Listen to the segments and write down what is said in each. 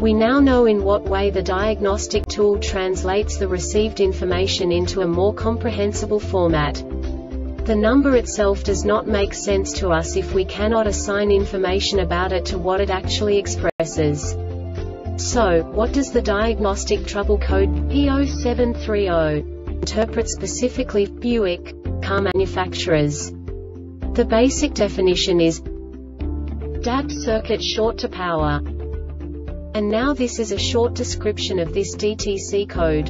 We now know in what way the diagnostic tool translates the received information into a more comprehensible format. The number itself does not make sense to us if we cannot assign information about it to what it actually expresses. So, what does the diagnostic trouble code P0730 interpret specifically Buick car manufacturers? The basic definition is DAB circuit short to power. And now this is a short description of this DTC code.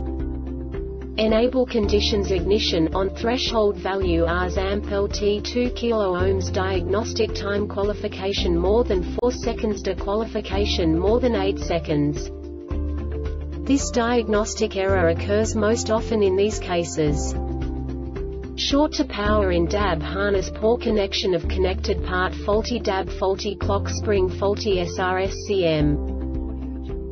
Enable conditions ignition on threshold value Rs amp LT 2 kilo ohms diagnostic time qualification more than 4 seconds dequalification more than 8 seconds. This diagnostic error occurs most often in these cases. Short to power in DAB harness poor connection of connected part faulty DAB faulty clock spring faulty SRSCM.